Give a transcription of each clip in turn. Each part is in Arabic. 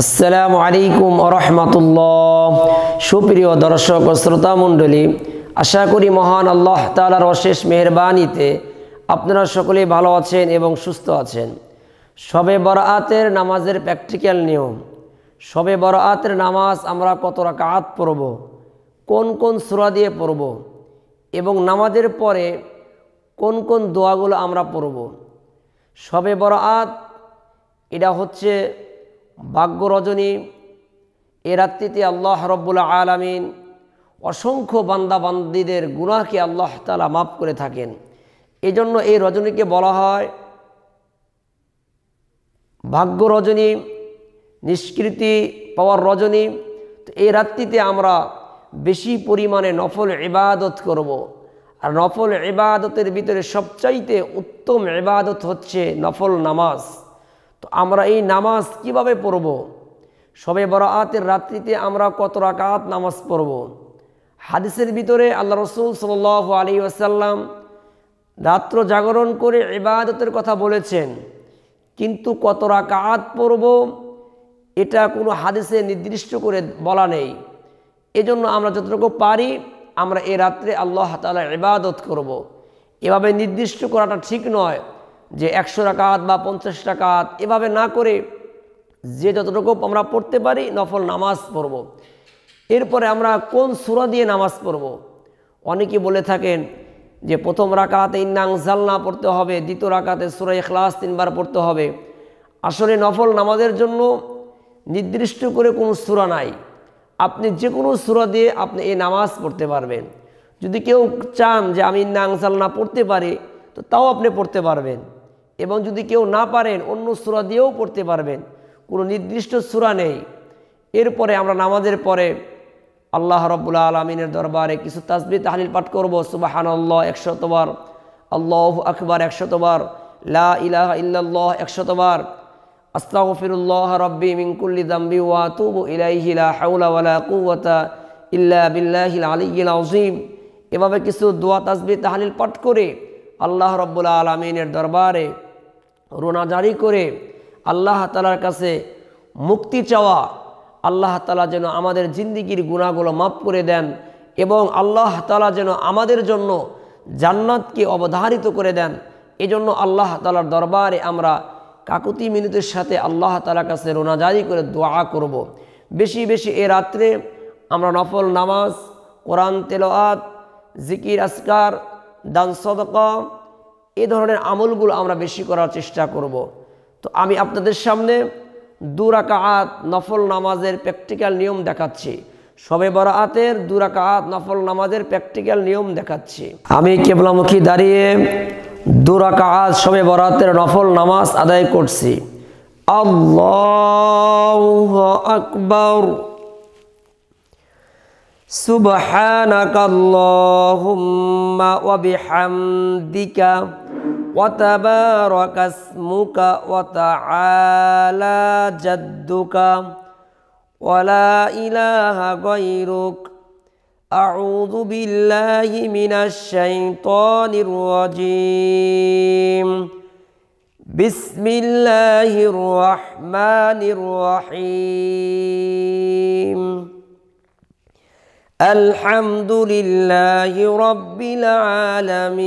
আসসালামু আলাইকুম রহমতুল্লাহ। সুপ্রিয় দর্শক ও শ্রোতা মণ্ডলী, আশা করি মহান আল্লাহ তালার অশেষ মেহরবানিতে আপনারা সকলেই ভালো আছেন এবং সুস্থ আছেন। সবে বরাতের নামাজের প্র্যাকটিক্যাল নিয়ম, সবে বরাতের নামাজ আমরা কত রাকাত পড়ব, কোন কোন সুরা দিয়ে পড়ব এবং নামাজের পরে কোন কোন দোয়াগুলো আমরা পড়ব। সবে বরাত এটা হচ্ছে ভাগ্য রজনী এ রাত্রিতে আল্লাহ রব্বুল আলমিন অসংখ্য বান্দা বান্দিদের গুনাহকে আল্লাহ তালা মাফ করে থাকেন। এজন্য এই রজনীকে বলা হয় ভাগ্য রজনী নিষ্কৃতি পাওয়ার রজনী। তো এই রাত্রিতে আমরা বেশি পরিমাণে নফল ইবাদত করব। আর নফল ইবাদতের ভিতরে সবচাইতে উত্তম ইবাদত হচ্ছে নফল নামাজ। তো আমরা এই নামাজ কীভাবে পড়ব? সবে বরাতের রাত্রিতে আমরা কত রাকাত নামাজ পড়ব? হাদিসের ভিতরে আল্লাহ রসুল সাল আলী আসাল্লাম রাত্র জাগরণ করে ইবাদতের কথা বলেছেন। কিন্তু কত রাকাত পড়ব? এটা কোনো হাদিসে নির্দিষ্ট করে বলা নেই। এজন্য আমরা যতটুকু পারি আমরা এ রাত্রে আল্লাহ তালা ইবাদত করব। এভাবে নির্দিষ্ট করাটা ঠিক নয়। যে একশো রাকাত বা পঞ্চাশ টাকাত এভাবে না করে যে যতটুকু আমরা পড়তে পারি নফল নামাজ পড়ব। এরপরে আমরা কোন সুরা দিয়ে নামাজ পড়ব। অনেকে বলে থাকেন যে প্রথম রাকাতে ইন্নাং জালনা পড়তে হবে, দ্বিতীয় রাকাতে সুরাই খ্লাস তিনবার পড়তে হবে আসলে নফল নামাজের জন্য নির্দিষ্ট করে কোনো সুরা নাই আপনি যে কোনো সুরা দিয়ে আপনি এই নামাজ পড়তে পারবেন যদি কেউ চান যে আমি ইন্নাং জালনা পড়তে পারি, তো তাও আপনি পড়তে পারবেন এবং যদি কেউ না পারেন, অন্য সুরা দিয়েও পড়তে পারবেন। কোনো নির্দিষ্ট সুরা নেই। এরপরে আমরা নামাজের পরে আল্লাহ রব্বুল্লা আলমিনের দরবারে কিছু তাসবি তাহলিল পাঠ করব। সুবাহান আল্লাহ একশতবার আল্লাহ আকবর একশতবার লা ইলাহ ইল্লাল্লাহ একশতবার আস্তাগফিরুল্লাহ রব্বি মিনকুল্লি দাম্বি ওয়া তুবু ইলাইহি, লা কুওয়াতা ইল্লা বিল্লাহিল আলিয়্যিল আযীম। এভাবে কিছু দোয়া তাসবি তাহলিল পাঠ করে আল্লাহ রব্বুল আলমিনের দরবারে রোনা জারি করে আল্লাহ তালার কাছে মুক্তি চাওয়া, আল্লাহ তালা যেন আমাদের জিন্দিগির গুণাগুলো মাফ করে দেন এবং আল্লাহ তালা যেন আমাদের জন্য জান্নাতকে অবধারিত করে দেন এজন্য আল্লাহ তালার দরবারে আমরা কাকুতি মিনিটের সাথে আল্লাহ তালার কাছে রোনা জারি করে দোয়া করব। বেশি বেশি এ রাত্রে আমরা নফল নামাজ, কোরআন তেলোয়াত জিকির আসকার দান সদকা এই ধরনের আমলগুলো আমরা বেশি করার চেষ্টা করব। তো আমি আপনাদের সামনে দুরাকাত নফল নামাজের প্র্যাকটিক্যাল নিয়ম দেখাচ্ছি। সবে বরাতের দুরাকাত নফল নামাজের প্র্যাকটিক্যাল নিয়ম দেখাচ্ছি। আমি কেবলামুখী দাঁড়িয়ে দুরাকাত সবে বরাতের নফল নামাজ আদায় করছি। আল্লাহ আকবর। সুবহানাকাল্লাহুম্মা ওয়া বিহামদিকা। وتبارك اسمك وتعالى جدك ولا إله غيرك. أعوذ بالله من الشيطان الرجيم. بسم الله الرحمن الرحيم. الحمد لله رب العالمين.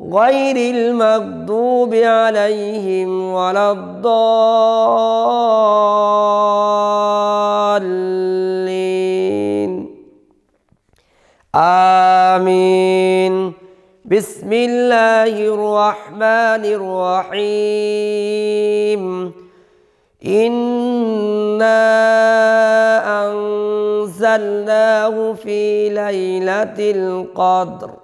غير المغضوب عليهم ولا الضالين. آمين. بسم الله الرحمن الرحيم. إنا أنزلناه في ليلة القدر.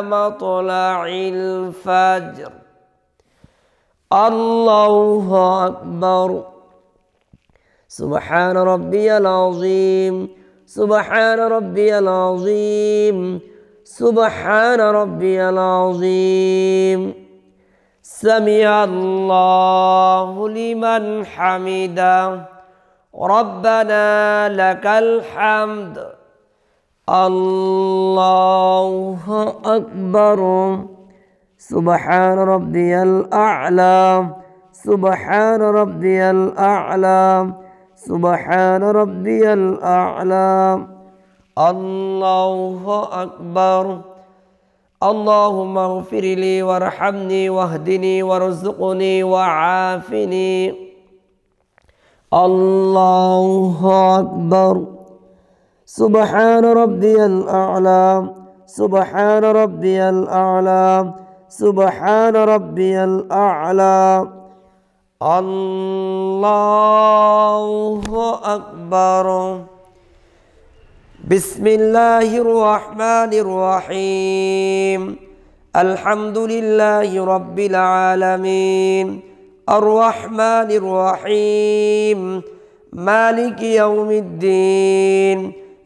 مطلع الفجر. الله أكبر. سبحان ربي العظيم. سبحان ربي العظيم. سبحان ربي العظيم. سمع الله لمن حمده. ربنا لك الحمد. الله أكبر. سبحان ربي الأعلى. سبحان ربي الأعلى. سبحان ربي الأعلى. الله أكبر. اللهم اغفر لي وارحمني واهدني وارزقني وعافني. الله أكبر. سبحان ربي الأعلى سبحان ربي الأعلى سبحان ربي الأعلى. الله أكبر. بسم الله الرحمن الرحيم. الحمد لله رب العالمين. الرحمن الرحيم. مالك يوم الدين.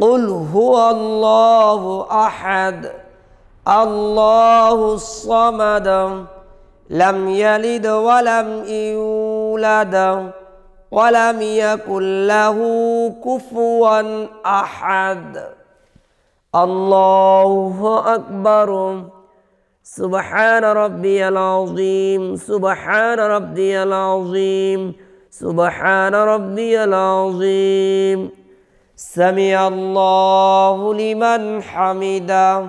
قل هو الله أحد الله الصمد لم يلد ولم يولد ولم يكن له كفوا احد. الله اكبر. سبحان ربي العظيم سبحان ربي العظيم سبحان ربي العظيم. سمع الله لمن حمده.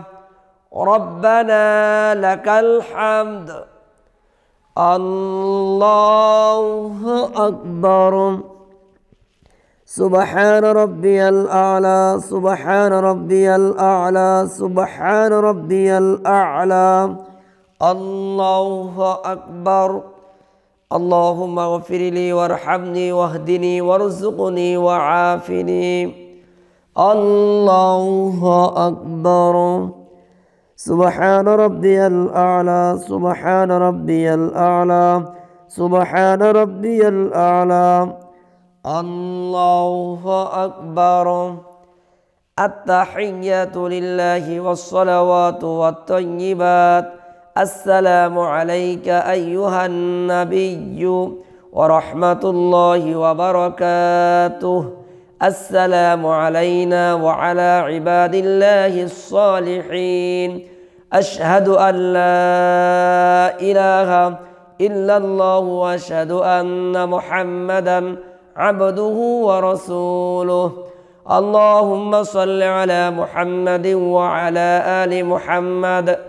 ربنا لك الحمد. الله أكبر. سبحان ربي الأعلى سبحان ربي الأعلى سبحان ربي الأعلى. الله أكبر. اللهم اغفر لي وارحمني واهدني وارزقني وعافني. الله أكبر. سبحان ربي الأعلى سبحان ربي الأعلى سبحان ربي الأعلى. الله أكبر. التحية لله والصلوات والطيبات. السلام عليك أيها النبي ورحمة الله وبركاته. السلام علينا وعلى عباد الله الصالحين. أشهد أن لا إله إلا الله وأشهد أن محمدا عبده ورسوله. اللهم صل على محمد وعلى آل محمد.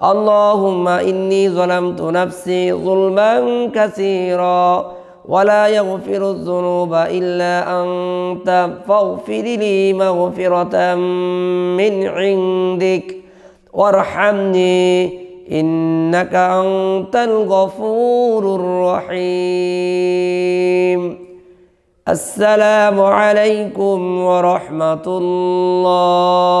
اللهم إني ظلمت نفسي ظلما كثيرا ولا يغفر الذنوب إلا أنت فاغفر لي مغفرة من عندك وارحمني إنك أنت الغفور الرحيم. السلام عليكم ورحمة الله.